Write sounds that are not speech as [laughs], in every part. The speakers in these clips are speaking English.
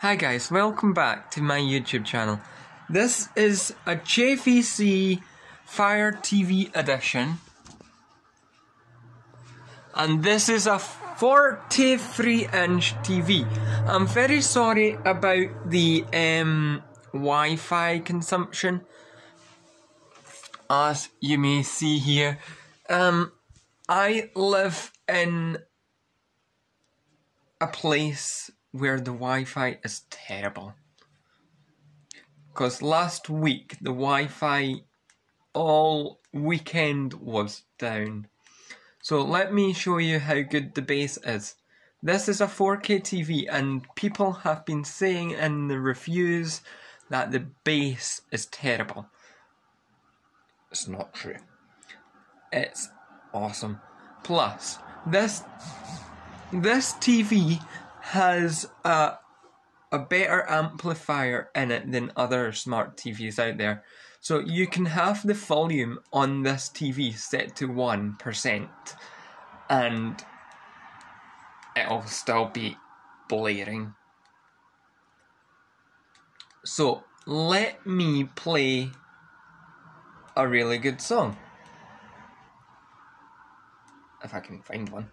Hi guys, welcome back to my YouTube channel. This is a JVC Fire TV edition. And this is a 43 inch TV. I'm very sorry about the um, Wi-Fi consumption. As you may see here, um, I live in a place where the Wi-Fi is terrible. Because last week the Wi-Fi all weekend was down. So let me show you how good the bass is. This is a 4K TV and people have been saying in the reviews that the bass is terrible. It's not true. It's awesome. Plus, this this TV has a a better amplifier in it than other smart TVs out there. So you can have the volume on this TV set to 1% and it'll still be blaring. So let me play a really good song. If I can find one.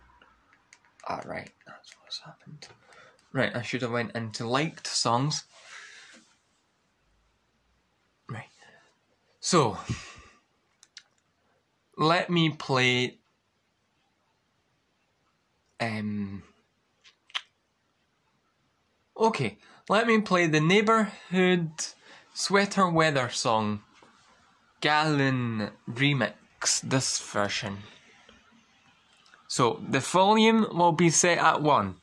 Alright, that's what's happened. Right, I should have went into liked songs. Right. So, let me play um Okay, let me play the neighborhood sweater weather song Gallon remix this version. So the volume will be set at 1.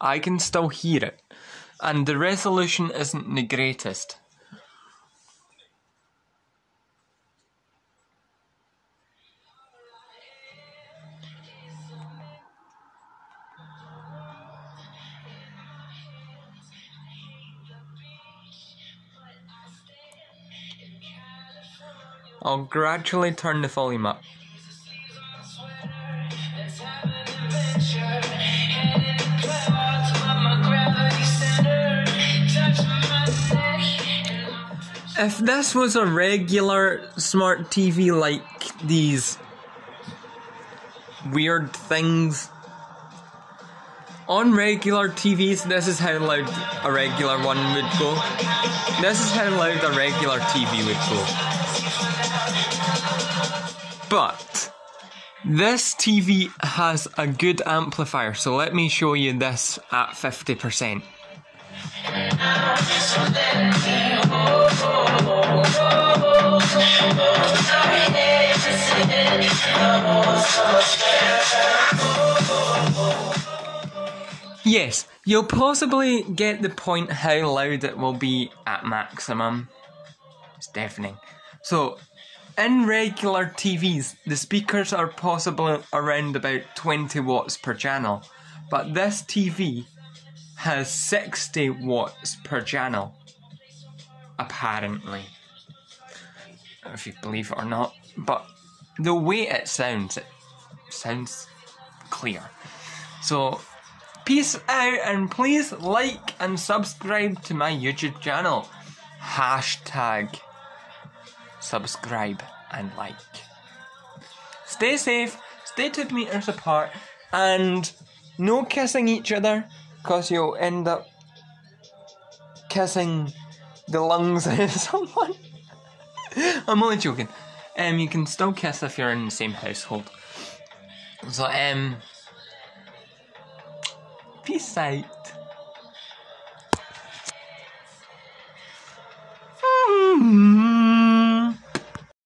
I can still hear it, and the resolution isn't the greatest. I'll gradually turn the volume up. If this was a regular smart TV like these weird things on regular TVs, this is how loud a regular one would go. This is how loud a regular TV would go. But this TV has a good amplifier, so let me show you this at 50%. Yes, you'll possibly get the point how loud it will be at maximum. It's deafening. So, in regular TVs, the speakers are possibly around about 20 watts per channel, but this TV has 60 watts per channel. Apparently. If you believe it or not. But the way it sounds, it sounds clear. So, peace out and please like and subscribe to my YouTube channel. Hashtag subscribe and like. Stay safe, stay two meters apart, and no kissing each other because you'll end up kissing the lungs of [laughs] someone. I'm only joking. Um, you can still kiss if you're in the same household. So, um, peace out.